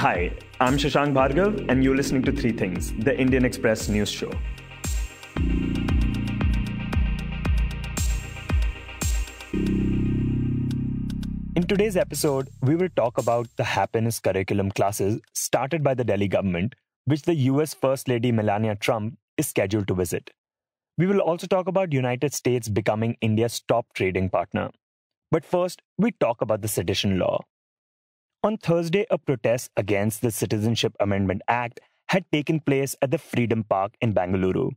Hi, I'm Shashank Bhargav, and you're listening to Three Things, the Indian Express news show. In today's episode, we will talk about the happiness curriculum classes started by the Delhi government, which the US First Lady Melania Trump is scheduled to visit. We will also talk about United States becoming India's top trading partner. But first, we talk about the sedition law. On Thursday, a protest against the Citizenship Amendment Act had taken place at the Freedom Park in Bangalore.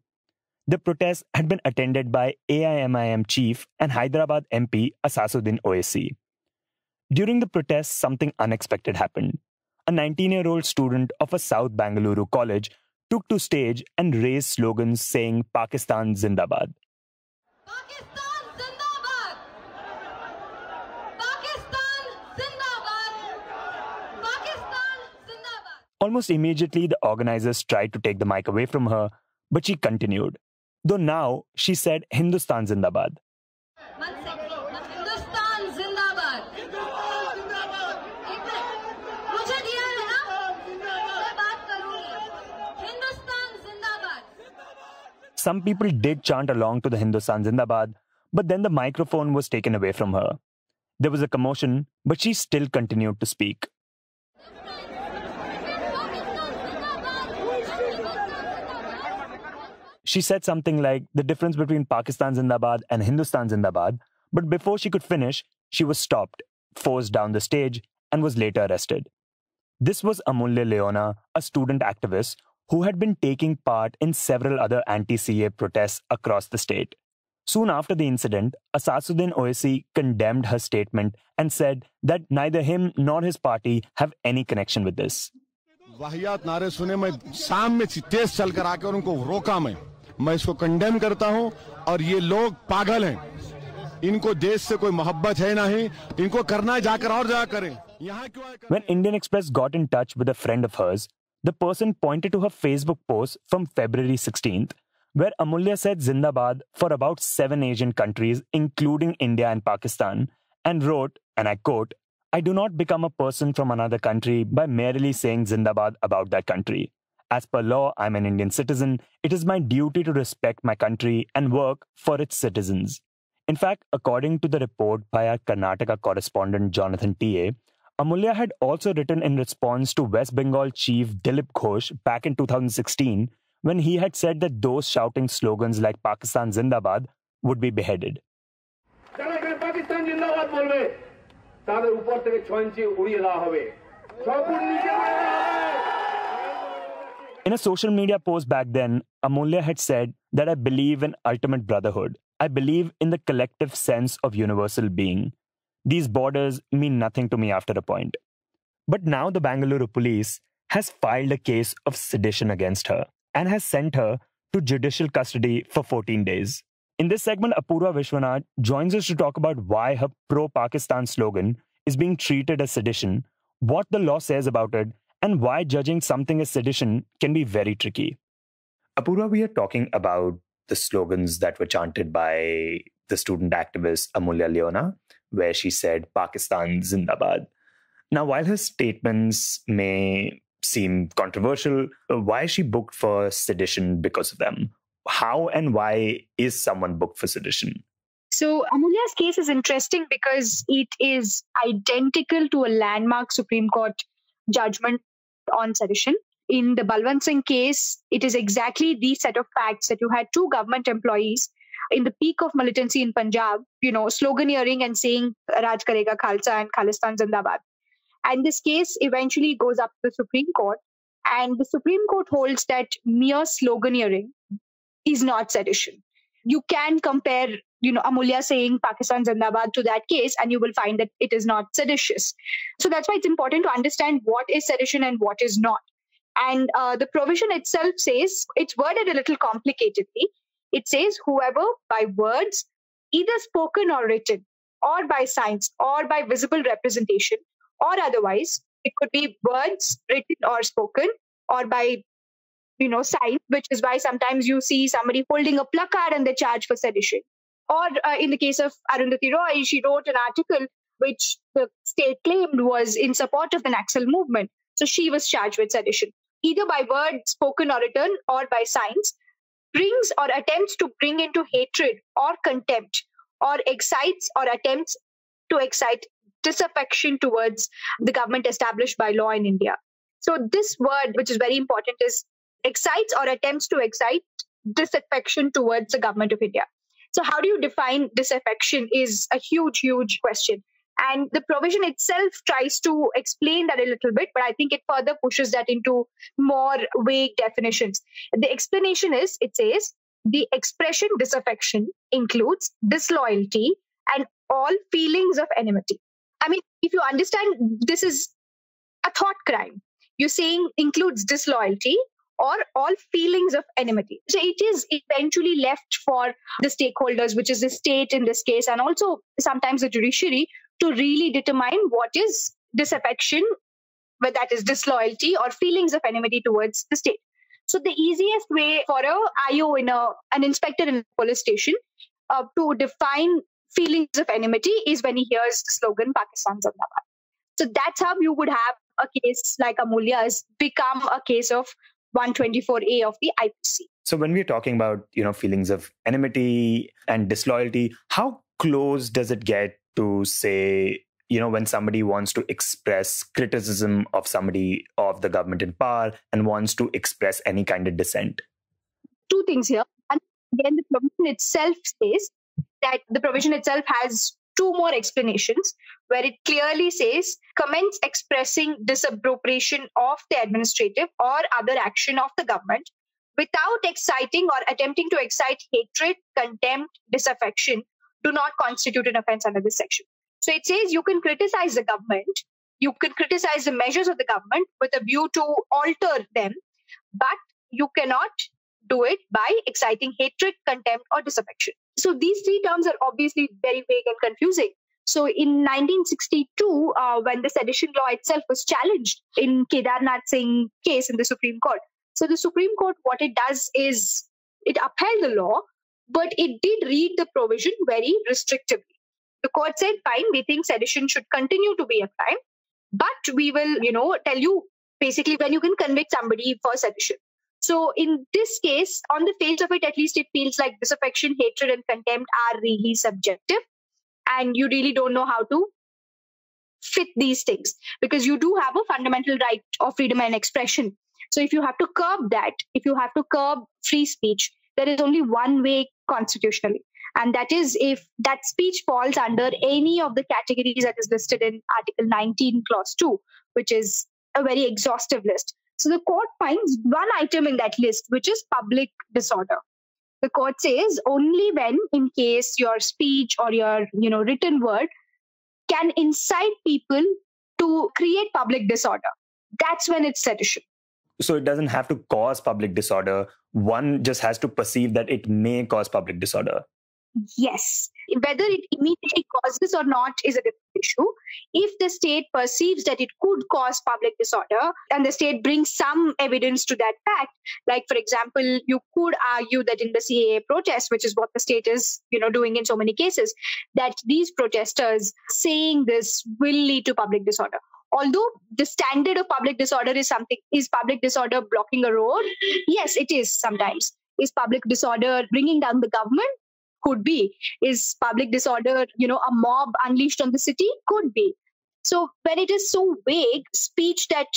The protest had been attended by AIMIM chief and Hyderabad MP Asaduddin Owaisi. During the protest, something unexpected happened. A 19 year old student of a South Bangalore college took to stage and raised slogans saying Pakistan Zindabad. Pakistan Zindabad! Pakistan Zindabad! Pakistan Zindabad! Almost immediately, the organizers tried to take the mic away from her, but she continued. Though now she said Hindustan Zindabad. Some people did chant along to the Hindustan Zindabad, but then the microphone was taken away from her. There was a commotion, but she still continued to speak. She said something like the difference between Pakistan's Zindabad and Hindustan's Zindabad, but before she could finish, she was stopped, forced down the stage, and was later arrested. This was Amulya Leona, a student activist who had been taking part in several other anti CA protests across the state. Soon after the incident, Asaduddin Owaisi condemned her statement and said that neither him nor his party have any connection with this. वाहियात नारे सुने मैं शाम में तेज चल आकर उनको रोका मैं मैं इसको कंडेम करता हूँ और ये लोग पागल हैं इनको देश से कोई मोहब्बत है नहीं इनको करना है जाकर और जगह करें यहाँ क्यों When Indian Express got in touch with a friend of hers, the person pointed to her Facebook post from February 16th, where Amulya said Zindabad for about seven Asian countries, including India and Pakistan, and wrote, and I quote, I do not become a person from another country by merely saying Zindabad about that country. As per law, I'm an Indian citizen. It is my duty to respect my country and work for its citizens. In fact, according to the report by our Karnataka correspondent Johnson T.A., Amulya had also written in response to West Bengal chief Dilip Ghosh back in 2016 when he had said that those shouting slogans like Pakistan Zindabad would be beheaded. তাদের উপর in a social media post back then, Amulya had said that I believe in ultimate brotherhood. I believe in the collective sense of universal being. These borders mean nothing to me after a point. But now the Bangalore police has filed a case of sedition against her and has sent her to judicial custody for 14 days. In this segment, Apurva Vishwanath joins us to talk about why her pro Pakistan slogan is being treated as sedition, what the law says about it, and why judging something as sedition can be very tricky. Apurva, we are talking about the slogans that were chanted by the student activist Amulya Leona, where she said Pakistan Zindabad. Now, while her statements may seem controversial, uh, why is she booked for sedition because of them? How and why is someone booked for sedition? So Amulya's case is interesting because it is identical to a landmark Supreme Court judgment on sedition. In the Balwant Singh case, it is exactly the set of facts that you had two government employees in the peak of militancy in Punjab, you know, sloganeering and saying Raj Karega Khalsa and Khalistan Zindabad. And this case eventually goes up to the Supreme Court. And the Supreme Court holds that mere sloganeering is not sedition. You can compare, you know, Amulya saying Pakistan Zindabad to that case, and you will find that it is not seditious. So that's why it's important to understand what is sedition and what is not. And uh, the provision itself says it's worded a little complicatedly. It says whoever by words, either spoken or written, or by signs, or by visible representation, or otherwise, it could be words written or spoken, or by you know signs, which is why sometimes you see somebody holding a placard and they charge for sedition. Or uh, in the case of Arundhati Roy, she wrote an article which the state claimed was in support of the Naxal movement. So she was charged with sedition, either by word, spoken, or written, or by signs, brings or attempts to bring into hatred or contempt, or excites or attempts to excite disaffection towards the government established by law in India. So, this word, which is very important, is excites or attempts to excite disaffection towards the government of India. So, how do you define disaffection is a huge, huge question. And the provision itself tries to explain that a little bit, but I think it further pushes that into more vague definitions. The explanation is it says the expression disaffection includes disloyalty and all feelings of enmity. I mean, if you understand this is a thought crime, you're saying includes disloyalty or all feelings of enmity. So it is eventually left for the stakeholders, which is the state in this case, and also sometimes the judiciary, to really determine what is disaffection, whether that is disloyalty or feelings of enmity towards the state. So the easiest way for a IO in a an inspector in a police station uh, to define feelings of enmity is when he hears the slogan Pakistan Zindabad. So that's how you would have a case like Amulya's become a case of 124A of the IPC. So when we're talking about, you know, feelings of enmity and disloyalty, how close does it get to say, you know, when somebody wants to express criticism of somebody of the government in power and wants to express any kind of dissent? Two things here. And again, the provision itself says that the provision itself has two more explanations where it clearly says comments expressing disapprobation of the administrative or other action of the government without exciting or attempting to excite hatred, contempt, disaffection do not constitute an offense under this section. So it says you can criticize the government, you can criticize the measures of the government with a view to alter them, but you cannot do it by exciting hatred, contempt, or disaffection. So these three terms are obviously very vague and confusing. So in 1962, uh, when the sedition law itself was challenged in Kedarnath Singh case in the Supreme Court, so the Supreme Court, what it does is it upheld the law, but it did read the provision very restrictively. The court said, fine, we think sedition should continue to be a crime, but we will, you know, tell you basically when you can convict somebody for sedition. So in this case, on the face of it, at least it feels like disaffection, hatred, and contempt are really subjective. And you really don't know how to fit these things because you do have a fundamental right of freedom and expression. So if you have to curb that, if you have to curb free speech, there is only one way constitutionally. And that is if that speech falls under any of the categories that is listed in Article 19, Clause 2, which is a very exhaustive list. So the court finds one item in that list, which is public disorder. The court says only when, in case your speech or your you know written word can incite people to create public disorder, that's when it's sedition. So it doesn't have to cause public disorder. One just has to perceive that it may cause public disorder. Yes. Whether it immediately causes or not is a different issue. If the state perceives that it could cause public disorder and the state brings some evidence to that fact, like for example, you could argue that in the CAA protest, which is what the state is, you know, doing in so many cases, that these protesters saying this will lead to public disorder. Although the standard of public disorder is something is public disorder blocking a road? Yes it is sometimes. Is public disorder bringing down the government could be. Is public disorder, you know, a mob unleashed on the city? Could be. So when it is so vague, speech that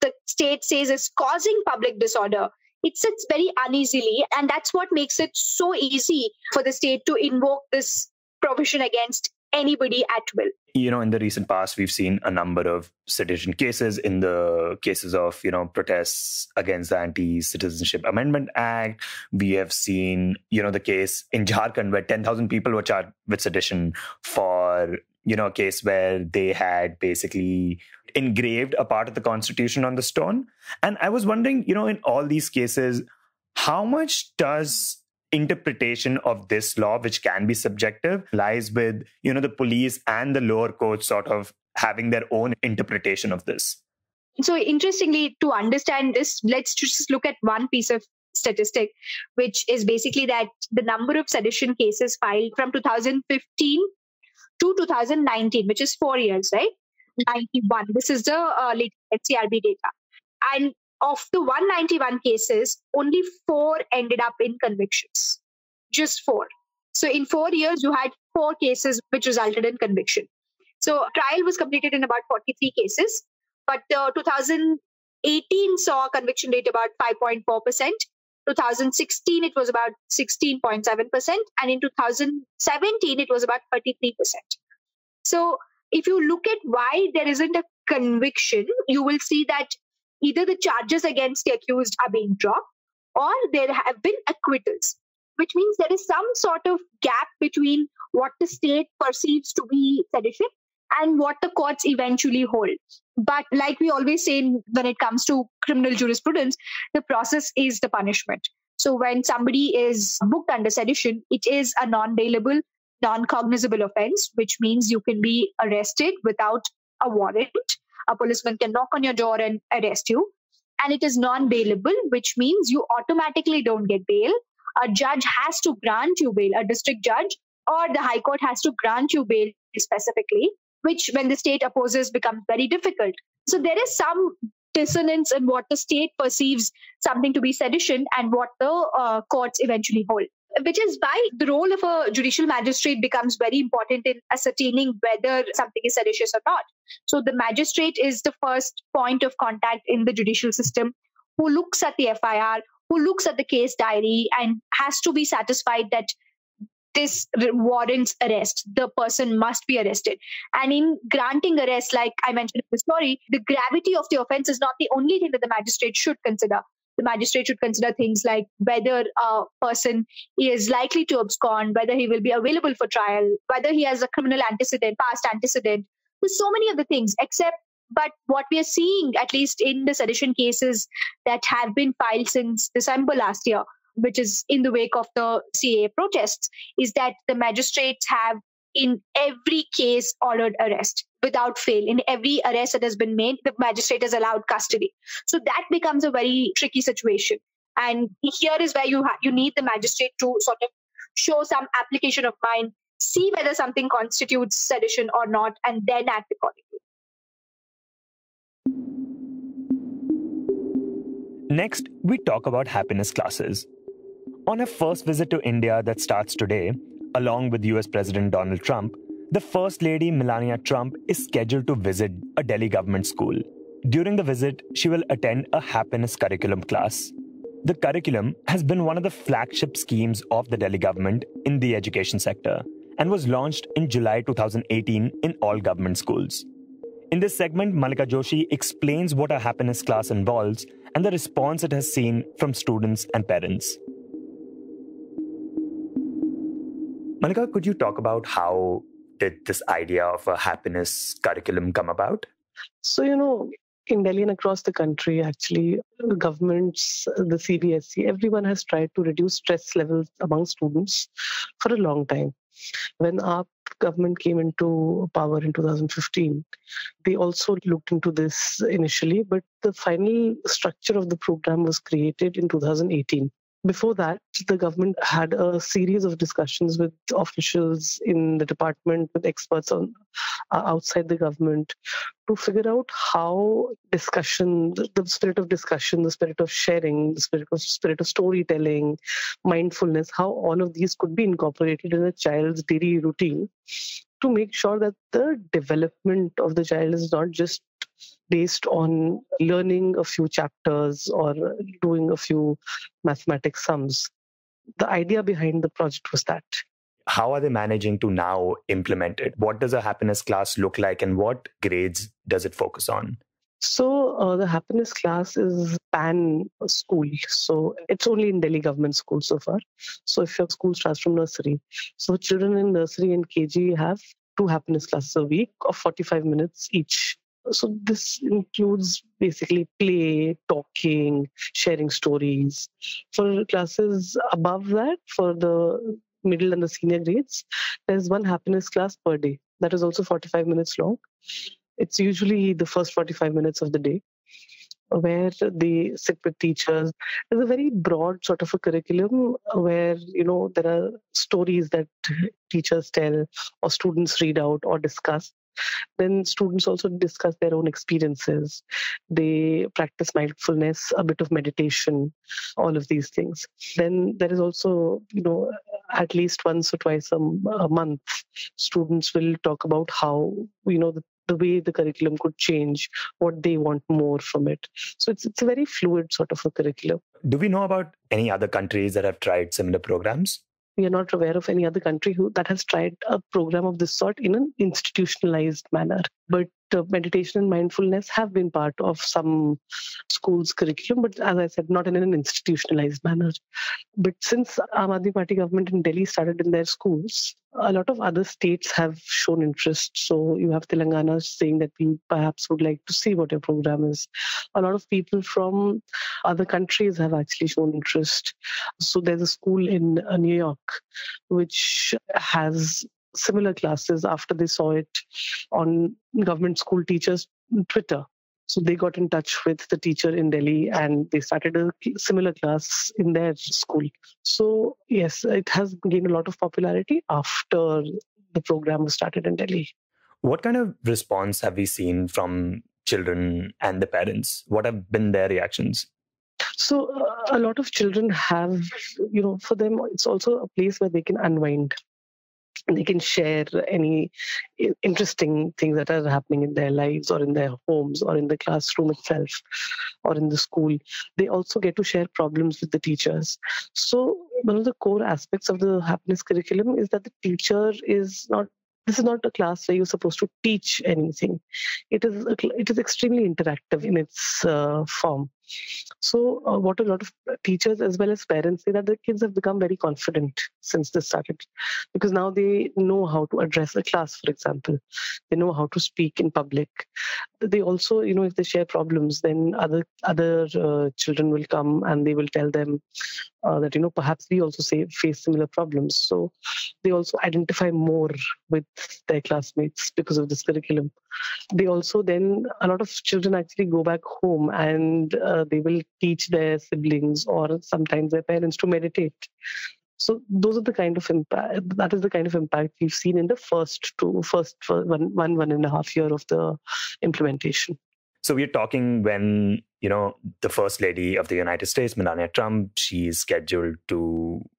the state says is causing public disorder, it sits very uneasily. And that's what makes it so easy for the state to invoke this provision against anybody at will. You know, in the recent past, we've seen a number of sedition cases in the cases of, you know, protests against the Anti Citizenship Amendment Act. We have seen, you know, the case in Jharkhand where 10,000 people were charged with sedition for, you know, a case where they had basically engraved a part of the Constitution on the stone. And I was wondering, you know, in all these cases, how much does interpretation of this law, which can be subjective, lies with, you know, the police and the lower courts sort of having their own interpretation of this. So interestingly, to understand this, let's just look at one piece of statistic, which is basically that the number of sedition cases filed from 2015 to 2019, which is four years, right? 91 This is the uh, latest CRB data. And of the 191 cases, only four ended up in convictions. Just four. So in four years, you had four cases which resulted in conviction. So trial was completed in about 43 cases, but uh, 2018 saw a conviction rate about 5.4%. 2016 it was about 16.7% and in 2017 it was about 33% so if you look at why there isn't a conviction you will see that either the charges against the accused are being dropped or there have been acquittals which means there is some sort of gap between what the state perceives to be sedition and what the courts eventually hold. But like we always say when it comes to criminal jurisprudence, the process is the punishment. So when somebody is booked under sedition, it is a non bailable, non cognizable offense, which means you can be arrested without a warrant. A policeman can knock on your door and arrest you. And it is non bailable, which means you automatically don't get bail. A judge has to grant you bail, a district judge or the high court has to grant you bail specifically which when the state opposes becomes very difficult. So there is some dissonance in what the state perceives something to be sedition and what the uh, courts eventually hold. Which is why the role of a judicial magistrate becomes very important in ascertaining whether something is seditious or not. So the magistrate is the first point of contact in the judicial system who looks at the FIR, who looks at the case diary and has to be satisfied that this warrants arrest. The person must be arrested. And in granting arrest, like I mentioned in the story, the gravity of the offense is not the only thing that the magistrate should consider. The magistrate should consider things like whether a person is likely to abscond, whether he will be available for trial, whether he has a criminal antecedent, past antecedent. There's so many of the things, except but what we are seeing, at least in the sedition cases that have been filed since December last year, which is in the wake of the CAA protests, is that the magistrates have in every case ordered arrest without fail. In every arrest that has been made, the magistrate has allowed custody. So that becomes a very tricky situation. And here is where you ha- you need the magistrate to sort of show some application of mind, see whether something constitutes sedition or not, and then act accordingly. Next, we talk about happiness classes. On her first visit to India that starts today, along with US President Donald Trump, the First Lady Melania Trump is scheduled to visit a Delhi government school. During the visit, she will attend a happiness curriculum class. The curriculum has been one of the flagship schemes of the Delhi government in the education sector and was launched in July 2018 in all government schools. In this segment, Mallica Joshi explains what a happiness class involves and the response it has seen from students and parents. Mallica, could you talk about how did this idea of a happiness curriculum come about? So, you know, in Delhi and across the country, actually, governments, the CBSE, everyone has tried to reduce stress levels among students for a long time. When our government came into power in 2015, they also looked into this initially, but the final structure of the program was created in 2018 before that, the government had a series of discussions with officials in the department, with experts on uh, outside the government, to figure out how discussion, the, the spirit of discussion, the spirit of sharing, the spirit of spirit of storytelling, mindfulness, how all of these could be incorporated in a child's daily routine to make sure that the development of the child is not just based on learning a few chapters or doing a few mathematics sums. The idea behind the project was that. How are they managing to now implement it? What does a happiness class look like and what grades does it focus on? So uh, the happiness class is pan school. So it's only in Delhi government school so far. So if your school starts from nursery, so children in nursery and KG have two happiness classes a week of 45 minutes each. So this includes basically play, talking, sharing stories. For classes above that, for the middle and the senior grades, there's one happiness class per day. That is also 45 minutes long. It's usually the first 45 minutes of the day where they sit with teachers. There's a very broad sort of a curriculum where, you know, there are stories that teachers tell or students read out or discuss then students also discuss their own experiences. They practice mindfulness, a bit of meditation, all of these things. Then there is also, you know, at least once or twice a, a month, students will talk about how, you know, the the way the curriculum could change, what they want more from it. So it's it's a very fluid sort of a curriculum. Do we know about any other countries that have tried similar programs? We are not aware of any other country who that has tried a program of this sort in an institutionalized manner. But uh, meditation and mindfulness have been part of some schools' curriculum, but as I said, not in an institutionalized manner. But since Aam Aadmi Party government in Delhi started in their schools, a lot of other states have shown interest. So you have Telangana saying that we perhaps would like to see what your program is. A lot of people from other countries have actually shown interest. So there's a school in uh, New York which has similar classes after they saw it on government school teachers Twitter. So they got in touch with the teacher in Delhi and they started a similar class in their school. So, yes, it has gained a lot of popularity after the program was started in Delhi. What kind of response have we seen from children and the parents? What have been their reactions? So, uh, a lot of children have, you know, for them, it's also a place where they can unwind they can share any interesting things that are happening in their lives or in their homes or in the classroom itself or in the school. They also get to share problems with the teachers. So one of the core aspects of the happiness curriculum is that the teacher is not this is not a class where you're supposed to teach anything. It is it is extremely interactive in its uh, form so, uh, what a lot of teachers as well as parents say that the kids have become very confident since this started because now they know how to address a class, for example. They know how to speak in public. They also, you know, if they share problems, then other other uh, children will come and they will tell them uh, that you know perhaps we also say face similar problems. So they also identify more with their classmates because of this curriculum. They also then a lot of children actually go back home and uh, they will teach their siblings or sometimes their parents to meditate. So those are the kind of impact that is the kind of impact we've seen in the first two first one one one and a half year of the implementation. So we're talking when you know the first lady of the united states melania trump she's scheduled to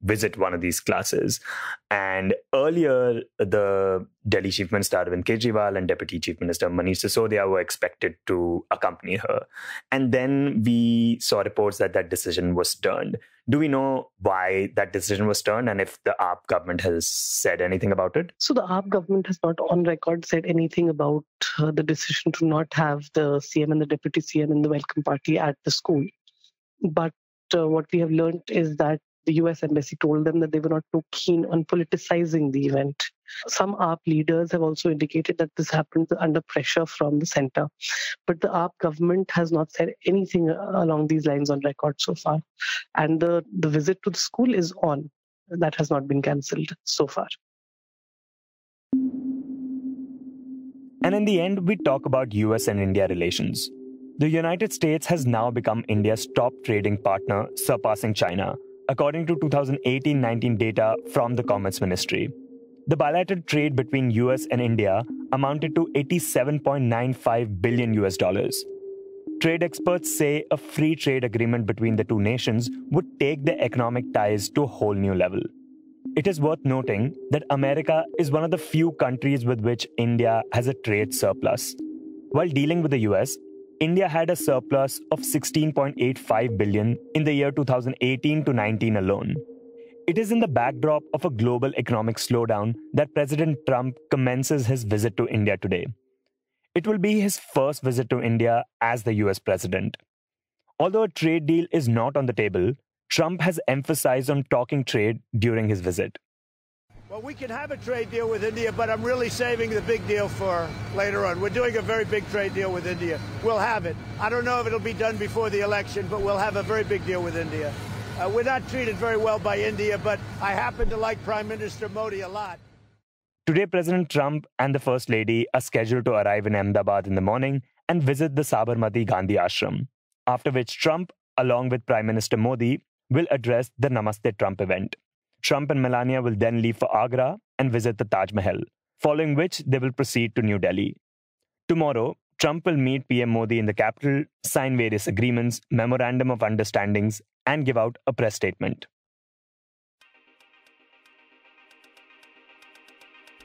visit one of these classes. And earlier the delhi chief minister arvind kejriwal and deputy chief minister manish sisodia were expected to accompany her. And then we saw reports that that decision was turned. Do we know why that decision was turned and if the AAP government has said anything about it? So the AAP government has not on record said anything about uh, the decision to not have the CM and the deputy CM in the welcome party at the school. But uh, what we have learned is that the US embassy told them that they were not too keen on politicizing the event. Some AAP leaders have also indicated that this happened under pressure from the center. But the AAP government has not said anything along these lines on record so far. And the, the visit to the school is on. That has not been cancelled so far. And in the end, we talk about US and India relations. The United States has now become India's top trading partner, surpassing China, according to 2018 19 data from the Commerce Ministry. The bilateral trade between US and India amounted to 87.95 billion US dollars. Trade experts say a free trade agreement between the two nations would take the economic ties to a whole new level. It is worth noting that America is one of the few countries with which India has a trade surplus. While dealing with the US, India had a surplus of 16.85 billion in the year 2018 to 19 alone. It is in the backdrop of a global economic slowdown that President Trump commences his visit to India today. It will be his first visit to India as the US president. Although a trade deal is not on the table, Trump has emphasized on talking trade during his visit. Well, we can have a trade deal with India, but I'm really saving the big deal for later on. We're doing a very big trade deal with India. We'll have it. I don't know if it'll be done before the election, but we'll have a very big deal with India. Uh, we're not treated very well by India, but I happen to like Prime Minister Modi a lot. Today, President Trump and the First Lady are scheduled to arrive in Ahmedabad in the morning and visit the Sabarmati Gandhi Ashram, after which Trump, along with Prime Minister Modi, will address the Namaste Trump event. Trump and Melania will then leave for Agra and visit the Taj Mahal. following which they will proceed to New Delhi. Tomorrow, Trump will meet PM Modi in the capital, sign various agreements, memorandum of understandings, and give out a press statement.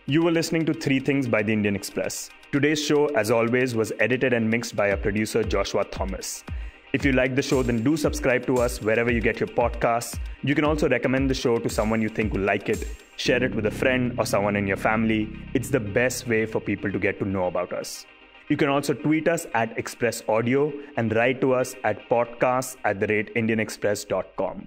You were listening to Three Things by the Indian Express. Today's show, as always, was edited and mixed by our producer Joshua Thomas. If you like the show, then do subscribe to us wherever you get your podcasts. You can also recommend the show to someone you think will like it. Share it with a friend or someone in your family. It's the best way for people to get to know about us. You can also tweet us at Express Audio and write to us at podcasts at the rate indianexpress.com.